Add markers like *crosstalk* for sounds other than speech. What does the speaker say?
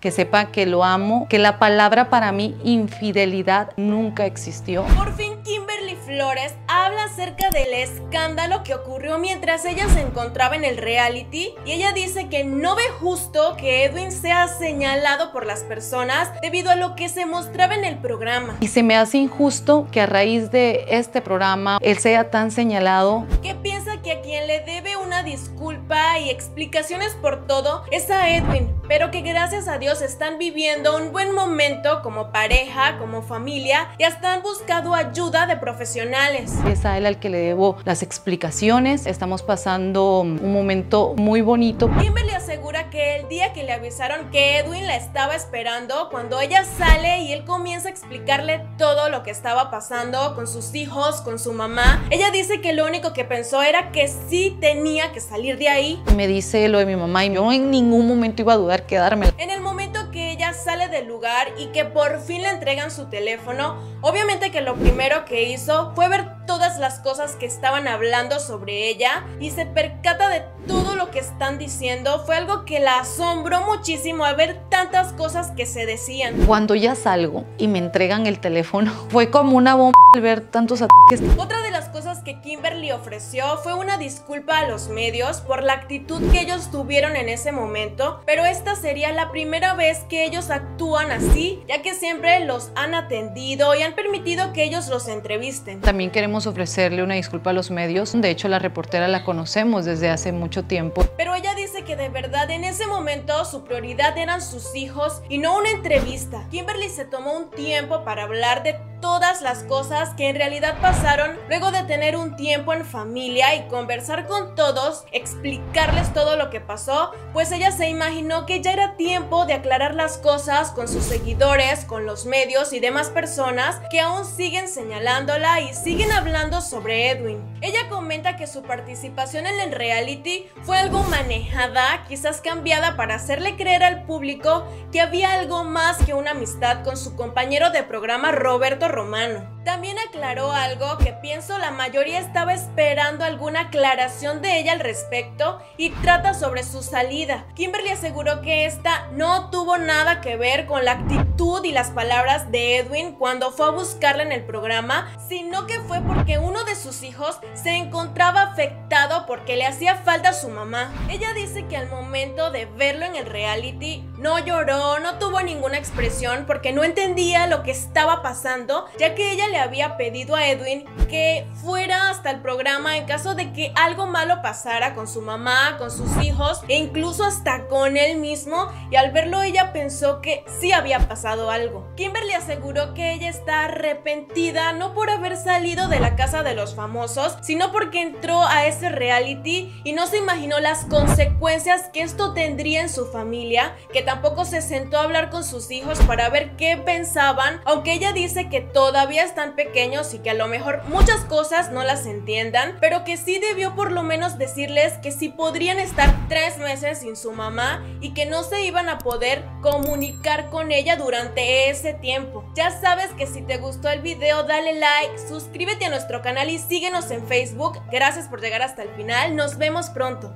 que sepa que lo amo, que la palabra para mí infidelidad nunca existió. Por fin Kimberly Flores habla acerca del escándalo que ocurrió mientras ella se encontraba en el reality y ella dice que no ve justo que Edwin sea señalado por las personas debido a lo que se mostraba en el programa. Y se me hace injusto que a raíz de este programa él sea tan señalado. Que piensa que a quien le debe una disculpa y explicaciones por todo es a Edwin, pero que gracias a Dios están viviendo un buen momento como pareja, como familia y hasta han buscado ayuda de profesionales. Es a él al que le debo las explicaciones. Estamos pasando un momento muy bonito. Kimberly el día que le avisaron que Edwin la estaba esperando, cuando ella sale y él comienza a explicarle todo lo que estaba pasando con sus hijos, con su mamá, ella dice que lo único que pensó era que sí tenía que salir de ahí. Me dice lo de mi mamá y yo en ningún momento iba a dudar quedarme. En el momento sale del lugar y que por fin le entregan su teléfono, obviamente que lo primero que hizo fue ver todas las cosas que estaban hablando sobre ella y se percata de todo lo que están diciendo. Fue algo que la asombró muchísimo al ver tantas cosas que se decían. Cuando ya salgo y me entregan el teléfono, *laughs* fue como una bomba al ver tantos ataques. Otra de las cosas que Kimberly ofreció fue una disculpa a los medios por la actitud que ellos tuvieron en ese momento, pero esta sería la primera vez que ellos actúan así, ya que siempre los han atendido y han permitido que ellos los entrevisten. También queremos ofrecerle una disculpa a los medios. De hecho, la reportera la conocemos desde hace mucho tiempo. Pero ella dice que de verdad en ese momento su prioridad eran sus hijos y no una entrevista. Kimberly se tomó un tiempo para hablar de todas las cosas que en realidad pasaron luego de tener un tiempo en familia y conversar con todos, explicarles todo lo que pasó, pues ella se imaginó que ya era tiempo de aclarar las cosas con sus seguidores, con los medios y demás personas que aún siguen señalándola y siguen hablando sobre Edwin. Ella comenta que su participación en el reality fue algo manejada, quizás cambiada para hacerle creer al público que había algo más que una amistad con su compañero de programa Roberto Romano. También aclaró algo que pienso la mayoría estaba esperando alguna aclaración de ella al respecto y trata sobre su salida. Kimberly aseguró que esta no tuvo nada que ver con la actitud y las palabras de Edwin cuando fue a buscarla en el programa, sino que fue porque uno de sus hijos se encontraba afectado porque le hacía falta a su mamá. Ella dice que al momento de verlo en el reality no lloró, no tuvo ninguna expresión porque no entendía lo que estaba pasando, ya que ella le había pedido a Edwin que fuera hasta el programa en caso de que algo malo pasara con su mamá, con sus hijos e incluso hasta con él mismo y al verlo ella pensó que sí había pasado algo. Kimberly aseguró que ella está arrepentida no por haber salido de la casa de los famosos, sino porque entró a ese reality y no se imaginó las consecuencias que esto tendría en su familia, que tampoco se sentó a hablar con sus hijos para ver qué pensaban, aunque ella dice que todavía están pequeños y que a lo mejor muchas cosas no las entiendan, pero que sí debió por lo menos decirles que sí podrían estar tres meses sin su mamá y que no se iban a poder comunicar con ella durante ese tiempo. Ya sabes que si te gustó el video dale like, suscríbete a nuestro canal y síguenos en Facebook. Gracias por llegar hasta el final, nos vemos pronto.